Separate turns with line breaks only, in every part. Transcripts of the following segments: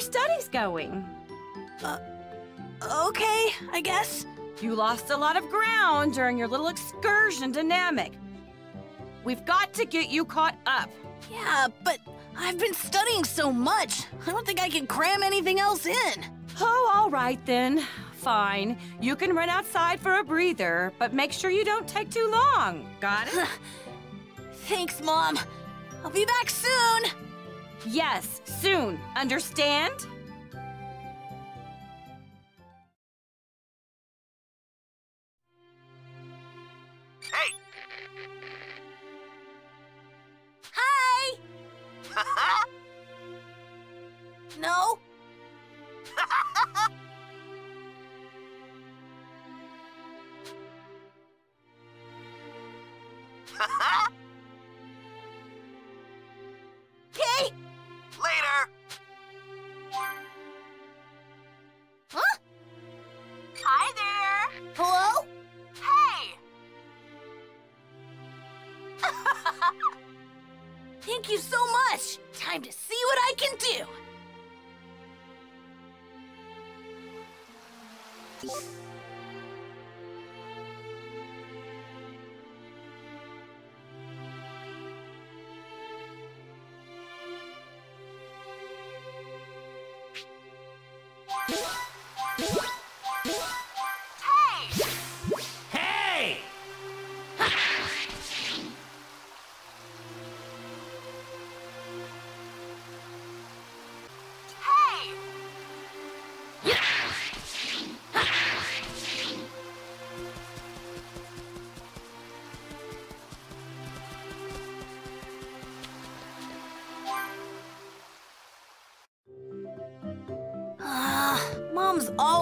Gohan, how are your studies going?
Uh, okay, I guess.
You lost a lot of ground during your little excursion to Namek. We've got to get you caught up.
Yeah, but I've been studying so much. I don't think I can cram anything else in.
Oh, all right then. Fine. You can run outside for a breather, but make sure you don't take too long. Got it?
Thanks, Mom. I'll be back soon.
Yes, soon. Understand?
Hey!
Hi! no? Time to see what I can do.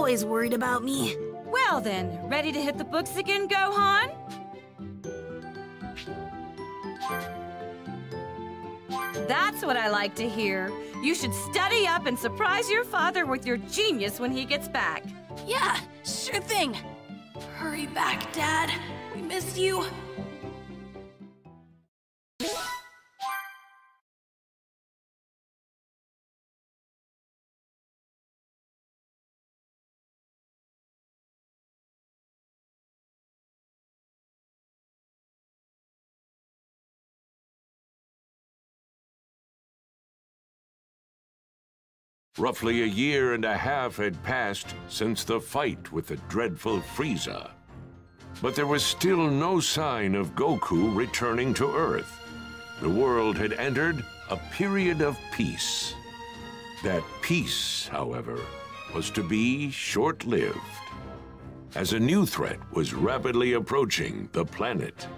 Always worried about me.
Well then, ready to hit the books again, Gohan? That's what I like to hear. You should study up and surprise your father with your genius when he gets back.
Yeah, sure thing. Hurry back, Dad. We miss you.
Roughly a year and a half had passed since the fight with the dreadful Frieza. But there was still no sign of Goku returning to Earth. The world had entered a period of peace. That peace, however, was to be short-lived, as a new threat was rapidly approaching the planet.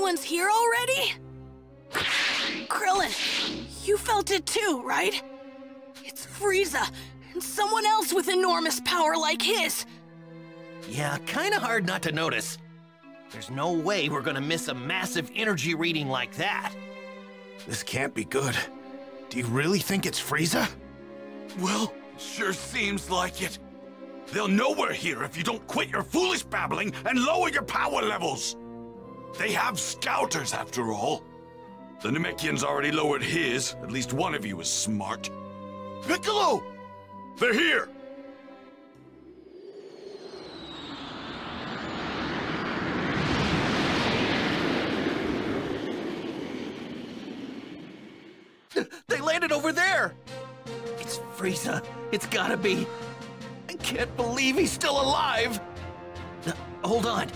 Everyone's here already? Krillin, you felt it too, right? It's Frieza, and someone else with enormous power like his.
Yeah, kinda hard not to notice. There's no way we're gonna miss a massive energy reading like that.
This can't be good. Do you really think it's Frieza?
Well, sure seems like it. They'll know we're here if you don't quit your foolish babbling and lower your power levels. They have scouters, after all. The Namekian's already lowered his. At least one of you is smart. Piccolo! They're here!
They landed over there! It's Frieza. It's gotta be. I can't believe he's still alive! Hold on.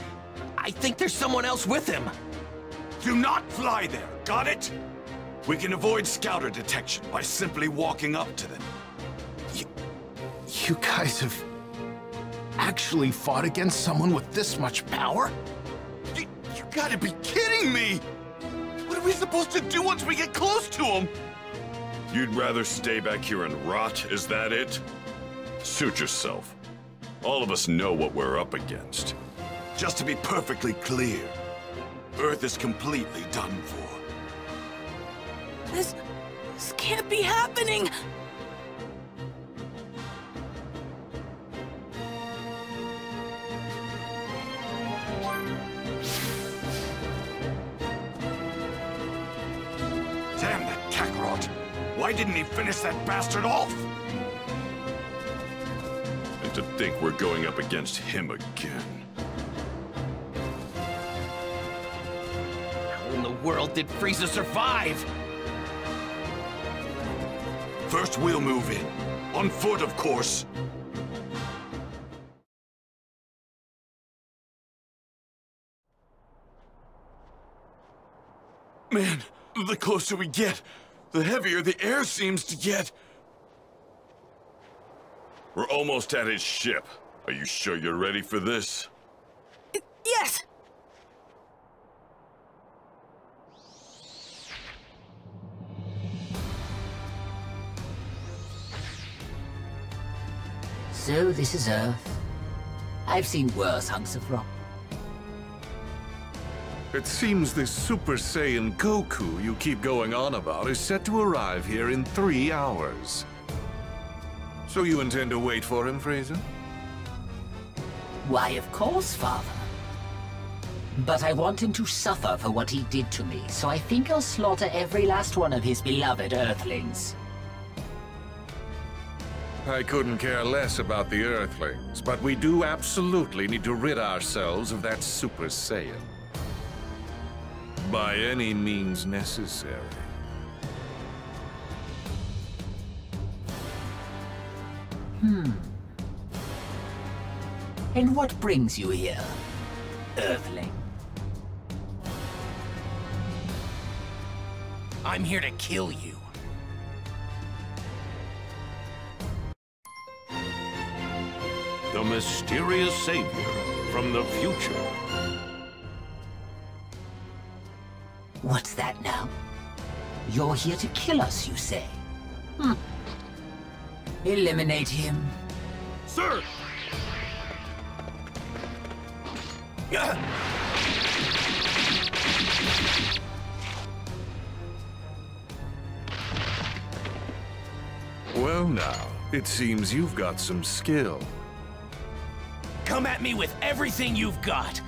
I think there's someone else with him.
Do not fly there, got it? We can avoid scouter detection by simply walking up to them.
You, you guys have actually fought against someone with this much power?
You, you gotta be kidding me! What are we supposed to do once we get close to them? You'd rather stay back here and rot, is that it? Suit yourself. All of us know what we're up against. Just to be perfectly clear, Earth is completely done for.
This... this can't be happening!
Damn that Kakarot! Why didn't he finish that bastard off? And to think we're going up against him again.
World did Frieza survive?
First we'll move in. On foot, of course. Man, the closer we get, the heavier the air seems to get. We're almost at his ship. Are you sure you're ready for this?
So this is Earth. I've seen worse hunks of rock.
It seems this Super Saiyan Goku you keep going on about is set to arrive here in three hours. So you intend to wait for him, Frieza?
Why, of course, father. But I want him to suffer for what he did to me, so I think I'll slaughter every last one of his beloved Earthlings.
I couldn't care less about the Earthlings, but we do absolutely need to rid ourselves of that Super Saiyan. By any means necessary. Hmm.
And what brings you here, Earthling?
I'm here to kill you.
The mysterious savior from the future.
What's that now? You're here to kill us, you say? Hmm. Eliminate him.
Sir!
Well now, it seems you've got some skill.
Come at me with everything you've got.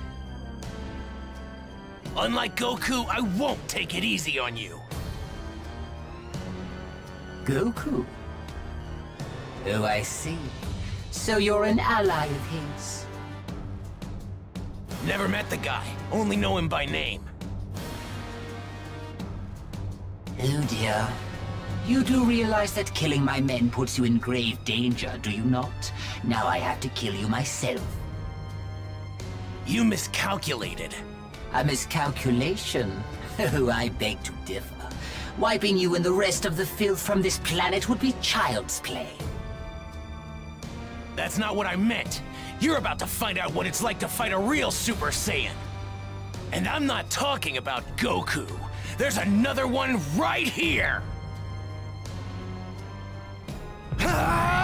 Unlike Goku, I won't take it easy on you.
Goku. Oh, I see. So you're an ally of his.
Never met the guy, only know him by name.
Oh dear. You do realize that killing my men puts you in grave danger, do you not? Now I have to kill you myself.
You miscalculated.
A miscalculation? Oh, I beg to differ. Wiping you and the rest of the filth from this planet would be child's play.
That's not what I meant. You're about to find out what it's like to fight a real Super Saiyan. And I'm not talking about Goku. There's another one right here! Ah!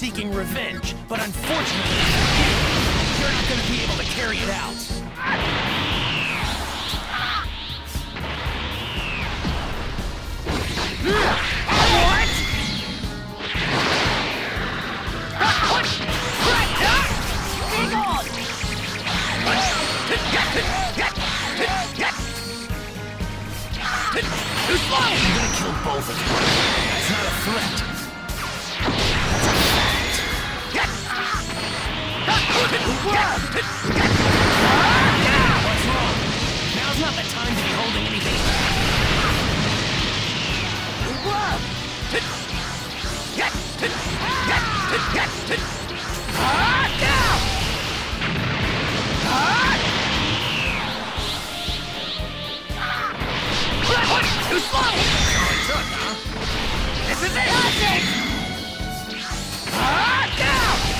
Seeking revenge, but unfortunately, you're not gonna be able to carry it out. I'm gonna kill both of not a threat. What's wrong? Now's not the time to be holding anything
This
is it! It! Ah, down!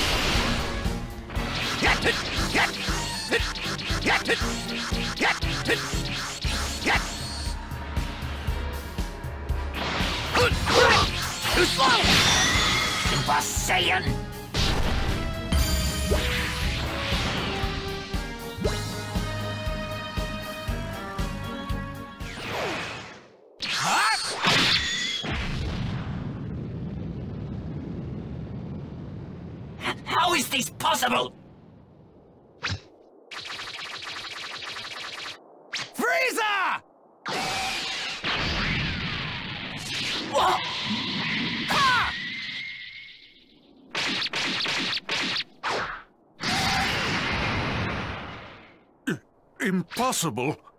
Too slow!
Super Saiyan! Huh? How is
this possible? Impossible.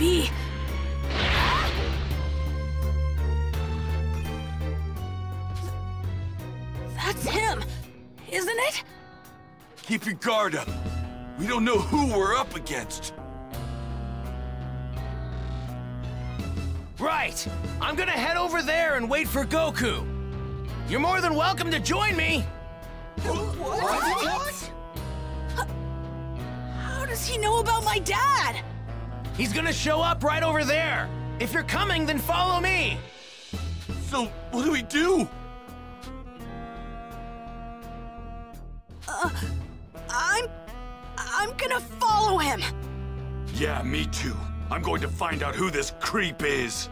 Be? That's him, isn't it?
Keep your guard up. We don't know who we're up against.
Right. I'm gonna head over there and wait for Goku. You're more than welcome to join me.
What? How does he know about my dad?
He's gonna show up right over there. If you're coming, then follow me.
So, what do we do?
Uh, I'm... I'm gonna follow him.
Yeah, me too. I'm going to find out who this creep is.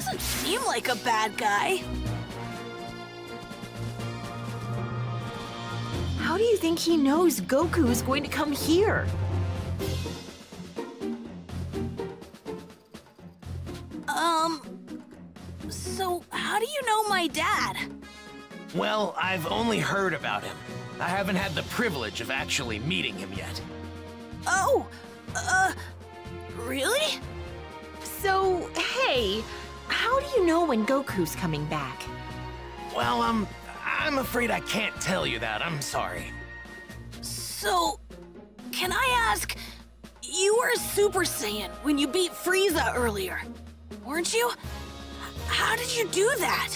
Doesn't seem like a bad guy.
How do you think he knows Goku is going to come here?
Um... So, how do you know my dad?
Well, I've only heard about him. I haven't had the privilege of actually meeting him yet.
Oh, uh... Really?
So, hey, how do you know when Goku's coming back?
Well, um, I'm afraid I can't tell you that. I'm sorry.
So, can I ask... You were a Super Saiyan when you beat Frieza earlier, weren't you? How did you do that?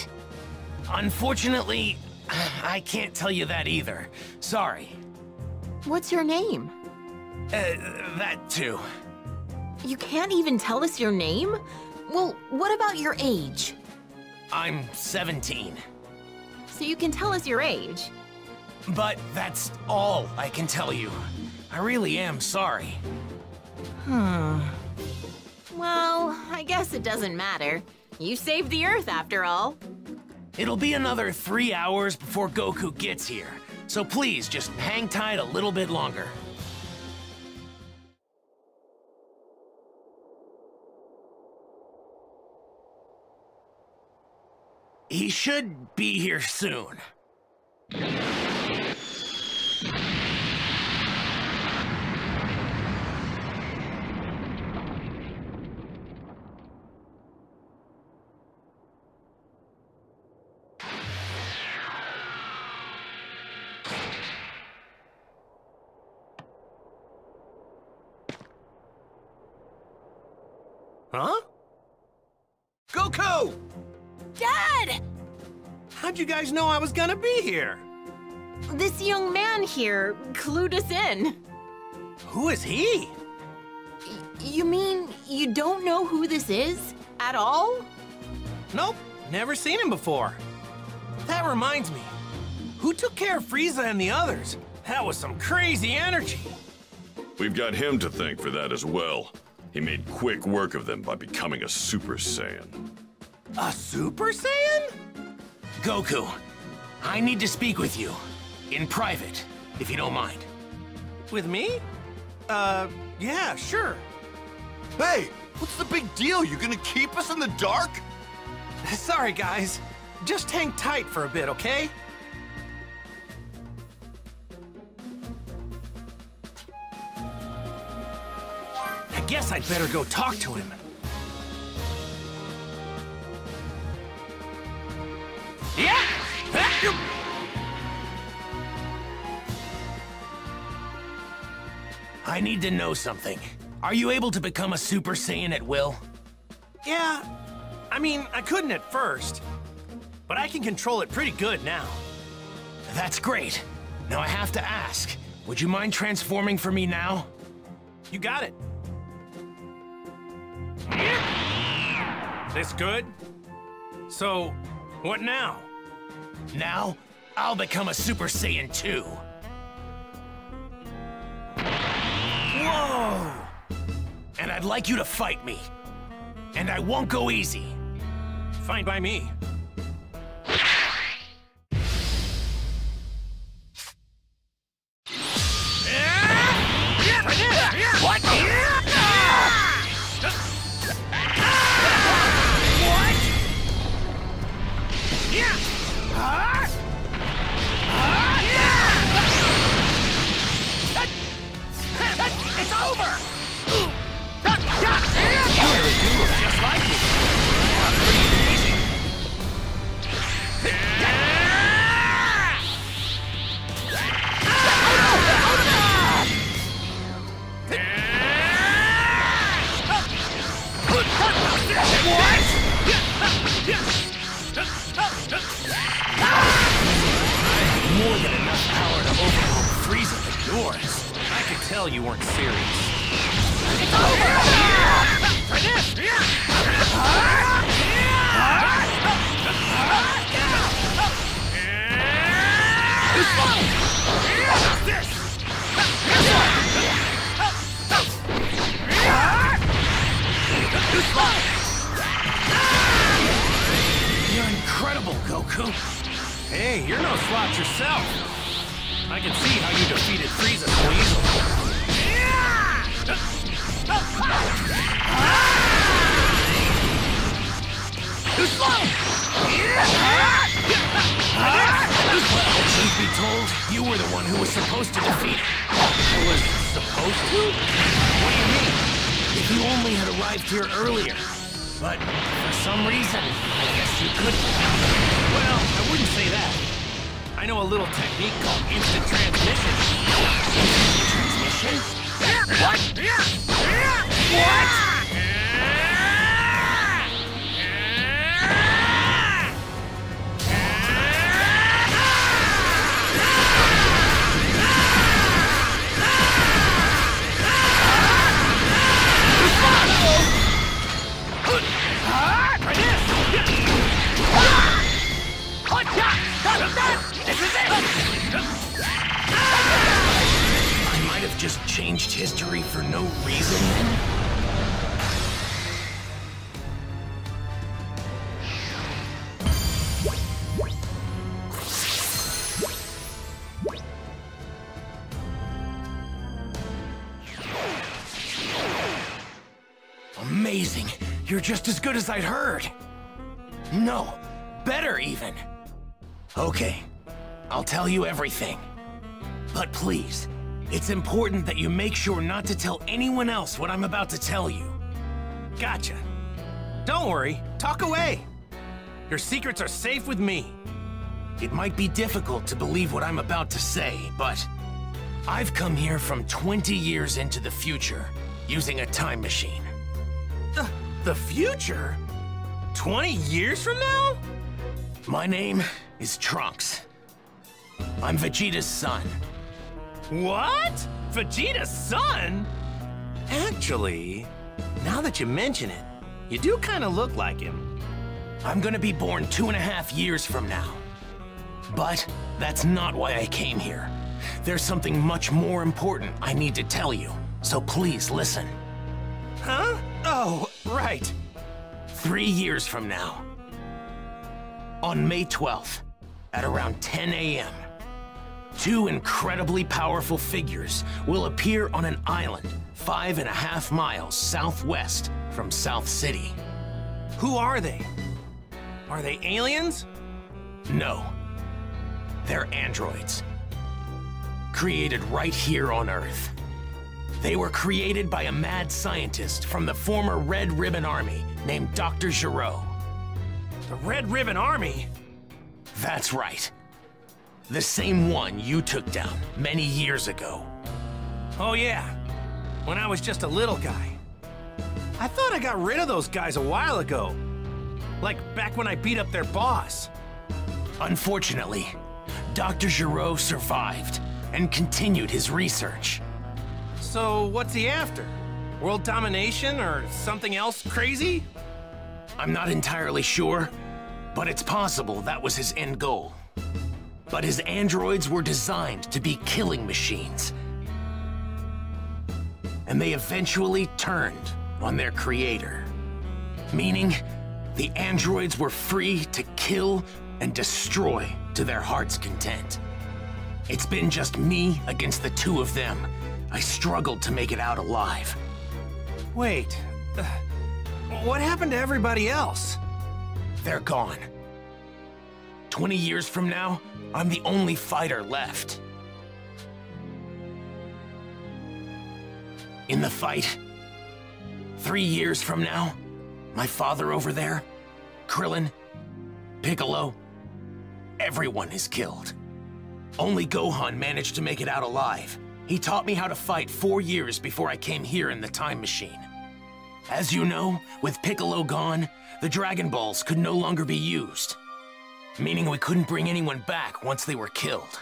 Unfortunately, I can't tell you that either. Sorry.
What's your name?
Uh, that too.
You can't even tell us your name? Well, what about your age?
I'm 17.
So you can tell us your age.
But that's all I can tell you. I really am sorry.
Hmm. Well, I guess it doesn't matter. You saved the Earth after all.
It'll be another three hours before Goku gets here. So please, just hang tight a little bit longer. He should be here soon. Huh? Goku!
Dad!
How'd you guys know I was gonna be here?
This young man here clued us in.
Who is he?
Y- you mean you don't know who this is? At all?
Nope, never seen him before. That reminds me. Who took care of Frieza and the others? That was some crazy energy.
We've got him to thank for that as well. He made quick work of them by becoming a Super Saiyan.
A Super Saiyan? Goku, I need to speak with you. In private, if you don't mind.
With me? Uh, yeah, sure.
Hey, what's the big deal? You gonna keep us in the dark?
Sorry, guys. Just hang tight for a bit, okay? I guess I'd better go talk to him.
I need to know something. Are you able to become a Super Saiyan at will?
Yeah, I mean, I couldn't at first, but I can control it pretty good now.
That's great. Now I have to ask, would you mind transforming for me now?
You got it. This good? So, what now?
Now, I'll become a Super Saiyan 2. I'd like you to fight me. And I won't go easy.
Fine by me. Tell you weren't serious.
You're incredible, Goku.
Hey, you're no slouch yourself. I can see how you defeated Frieza so easily.
You were the one who was supposed to defeat it.
Was supposed to?
What do you mean? If you only had arrived here earlier. But for some reason, I guess you couldn't.
Well, I wouldn't say that. I know a little technique called instant. Transmission?
Just as good as I'd heard. No, better even. Okay, I'll tell you everything. But please, it's important that you make sure not to tell anyone else what I'm about to tell you.
Gotcha. Don't worry, talk away. Your secrets are safe with me.
It might be difficult to believe what I'm about to say, but I've come here from 20 years into the future using a time machine.
The, future? 20 years from now?
My name is Trunks. I'm Vegeta's son.
What? Vegeta's son? Actually, now that you mention it, you do kind of look like him.
I'm gonna be born two and a half years from now. But that's not why I came here. There's something much more important I need to tell you, so please listen.
Huh? Oh, right.
Three years from now, on May 12th, at around 10 a.m., two incredibly powerful figures will appear on an island five and a half miles southwest from South City.
Who are they? Are they aliens?
No. They're androids. Created right here on Earth. They were created by a mad scientist from the former Red Ribbon Army named Dr. Gero.
The Red Ribbon Army?
That's right. The same one you took down many years ago.
Oh yeah, when I was just a little guy. I thought I got rid of those guys a while ago. Like back when I beat up their boss.
Unfortunately, Dr. Gero survived and continued his research.
So what's he after? World domination or something else crazy?
I'm not entirely sure, but it's possible that was his end goal. But his androids were designed to be killing machines. And they eventually turned on their creator. Meaning, the androids were free to kill and destroy to their heart's content. It's been just me against the two of them. I struggled to make it out alive.
Wait, uh, what happened to everybody else?
They're gone. 20 years from now, I'm the only fighter left. In the fight, three years from now, my father over there, Krillin, Piccolo, everyone is killed. Only Gohan managed to make it out alive. He taught me how to fight four years before I came here in the time machine. As you know, with Piccolo gone, the Dragon Balls could no longer be used. Meaning we couldn't bring anyone back once they were killed.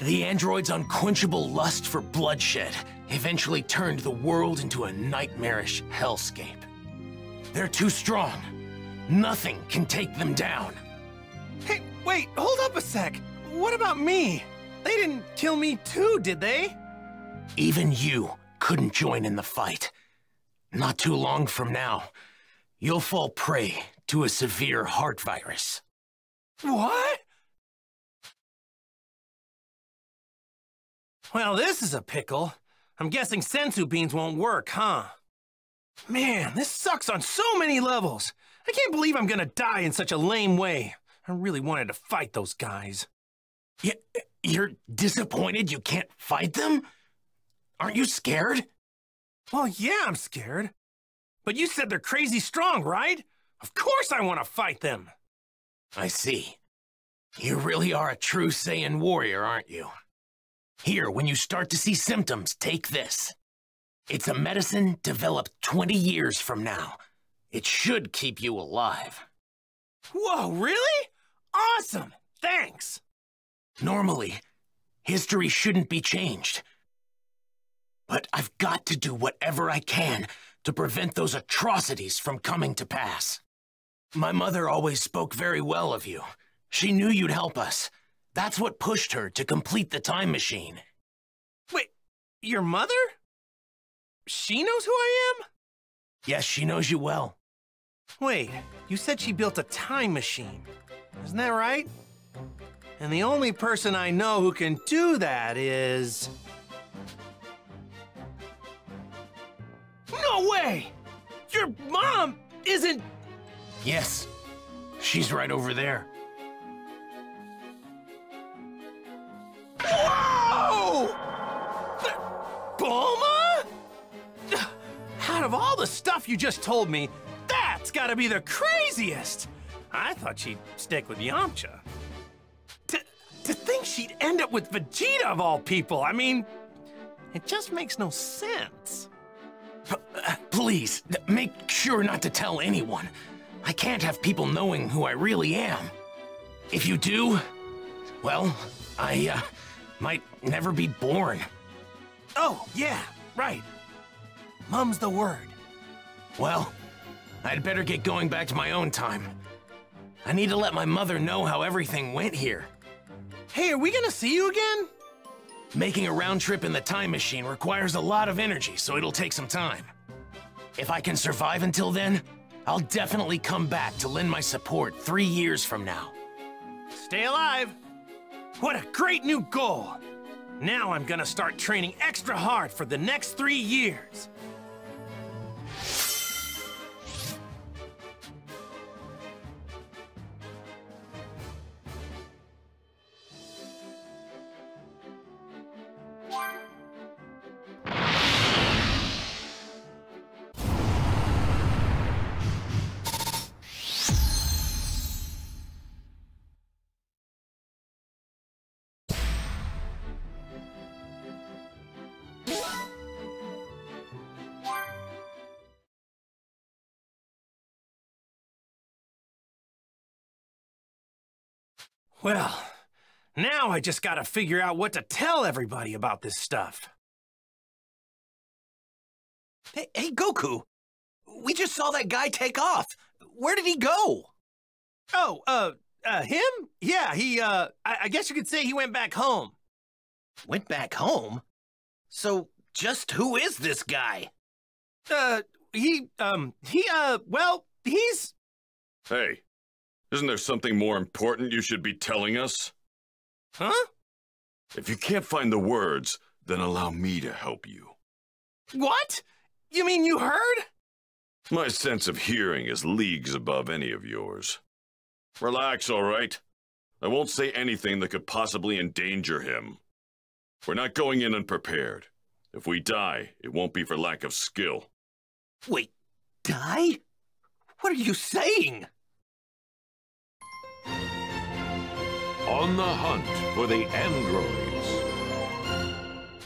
The android's unquenchable lust for bloodshed eventually turned the world into a nightmarish hellscape. They're too strong. Nothing can take them down.
Hey, wait, hold up a sec. What about me? They didn't kill me too, did they?
Even you couldn't join in the fight. Not too long from now, you'll fall prey to a severe heart virus.
What? Well, this is a pickle. I'm guessing senzu beans won't work, huh? Man, this sucks on so many levels. I can't believe I'm gonna die in such a lame way. I really wanted to fight those guys.
Yeah, you're disappointed you can't fight them? Aren't you scared?
Well, yeah, I'm scared. But you said they're crazy strong, right? Of course I want to fight them.
I see. You really are a true Saiyan warrior, aren't you? Here, when you start to see symptoms, take this. It's a medicine developed 20 years from now. It should keep you alive.
Whoa, really? Awesome! Thanks!
Normally, history shouldn't be changed. But I've got to do whatever I can to prevent those atrocities from coming to pass. My mother always spoke very well of you. She knew you'd help us. That's what pushed her to complete the time machine.
Wait, your mother? She knows who I am?
Yes, she knows you well.
Wait, you said she built a time machine. Isn't that right? And the only person I know who can do that is... No way! Your mom isn't...
Yes, she's right over there.
Whoa! Bulma? Out of all the stuff you just told me, that's gotta be the craziest! I thought she'd stick with Yamcha. She'd end up with Vegeta of all people, I mean, it just makes no sense.
Please, make sure not to tell anyone. I can't have people knowing who I really am. If you do, well, I, uh, might never be born.
Oh, yeah, right. Mum's the word.
Well, I'd better get going back to my own time. I need to let my mother know how everything went here.
Hey, are we gonna see you again?
Making a round trip in the time machine requires a lot of energy, so it'll take some time. If I can survive until then, I'll definitely come back to lend my support three years from now.
Stay alive. What a great new goal! Now I'm gonna start training extra hard for the next three years. Well, now I just gotta figure out what to tell everybody about this stuff.
Hey, hey, Goku! We just saw that guy take off. Where did he go?
Oh, uh, uh, him? Yeah, he, uh, I, I guess you could say he went back home.
Went back home? So, just who is this guy?
Uh, he, um, he, uh, well, he's.
Hey, isn't there something more important you should be telling us?
Huh?
If you can't find the words, then allow me to help you.
What? You mean you heard?
My sense of hearing is leagues above any of yours. Relax, all right? I won't say anything that could possibly endanger him. We're not going in unprepared. If we die, it won't be for lack of skill.
Wait, die? What are you saying?
On the hunt for the androids.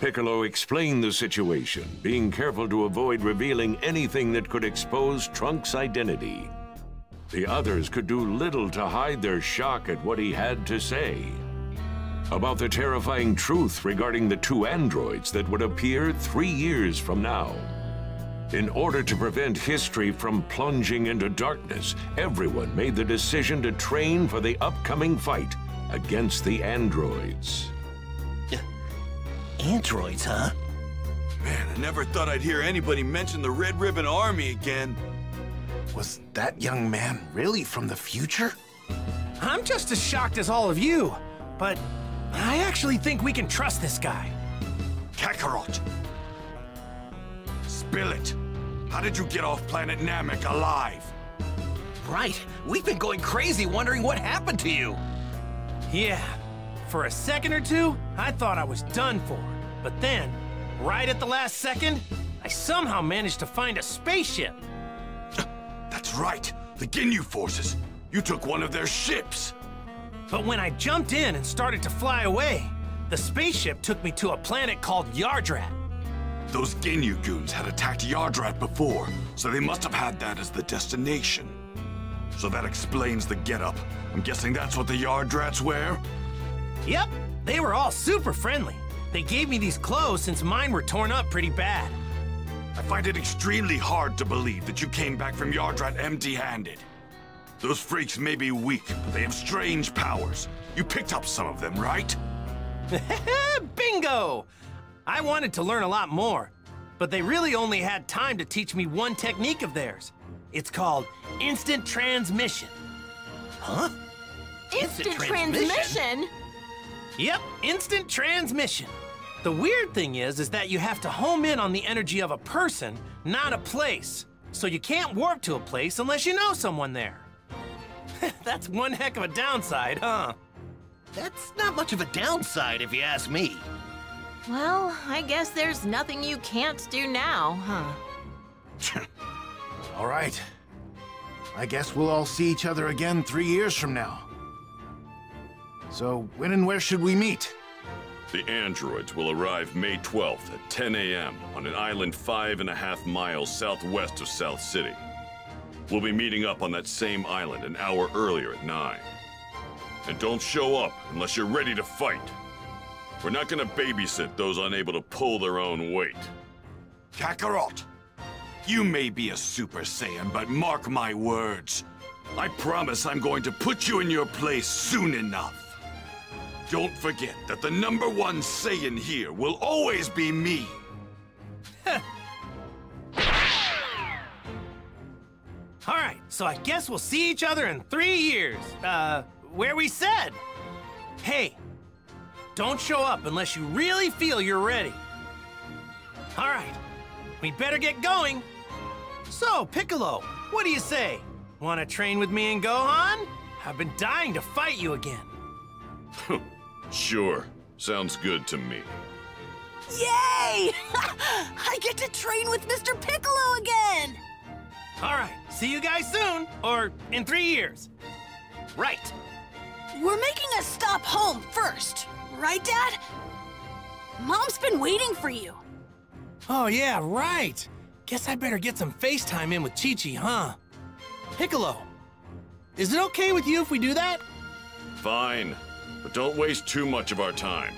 Piccolo explained the situation, being careful to avoid revealing anything that could expose Trunks' identity. The others could do little to hide their shock at what he had to say. About the terrifying truth regarding the two androids that would appear three years from now. In order to prevent history from plunging into darkness, everyone made the decision to train for the upcoming fight against the androids.
Androids, huh?
Man, I never thought I'd hear anybody mention the Red Ribbon Army again.
Was that young man really from the future?
I'm just as shocked as all of you, but I actually think we can trust this guy.
Kakarot! Spill it! How did you get off planet Namek alive?
Right. We've been going crazy wondering what happened to you.
Yeah, for a second or two, I thought I was done for. But then, right at the last second, I somehow managed to find a spaceship.
That's right, the Ginyu forces. You took one of their ships.
But when I jumped in and started to fly away, the spaceship took me to a planet called Yardrat.
Those Ginyu goons had attacked Yardrat before, so they must have had that as the destination. So that explains the getup. I'm guessing that's what the Yardrats wear?
Yep, they were all super friendly. They gave me these clothes since mine were torn up pretty bad.
I find it extremely hard to believe that you came back from Yardrat empty-handed. Those freaks may be weak, but they have strange powers. You picked up some of them, right?
Bingo! I wanted to learn a lot more, but they really only had time to teach me one technique of theirs. It's called instant transmission.
Huh?
Instant, instant transmission? transmission?
Yep, instant transmission. The weird thing is, is that you have to home in on the energy of a person, not a place. So you can't warp to a place unless you know someone there. That's one heck of a downside, huh?
That's not much of a downside, if you ask me.
Well, I guess there's nothing you can't do now, huh?
all right. I guess we'll all see each other again three years from now. So, when and where should we meet?
The androids will arrive May 12th at 10 a.m. on an island five and a half miles southwest of South City. We'll be meeting up on that same island an hour earlier at 9. And don't show up unless you're ready to fight. We're not gonna babysit those unable to pull their own weight.
Kakarot, you may be a Super Saiyan, but mark my words. I promise I'm going to put you in your place soon enough. Don't forget that the number one Saiyan here will always be me.
All right, so I guess we'll see each other in three years. Uh, where we said. Hey, don't show up unless you really feel you're ready. All right, we better get going. So, Piccolo, what do you say? Want to train with me and Gohan? I've been dying to fight you again.
Sure. Sounds good to me.
Yay! I get to train with Mr. Piccolo again!
All right, see you guys soon, or in three years. Right.
We're making a stop home first, right, Dad? Mom's been waiting for you.
Oh, yeah, right. Guess I better get some FaceTime in with Chi-Chi, huh? Piccolo, is it okay with you if we do that?
Fine. But don't waste too much of our time.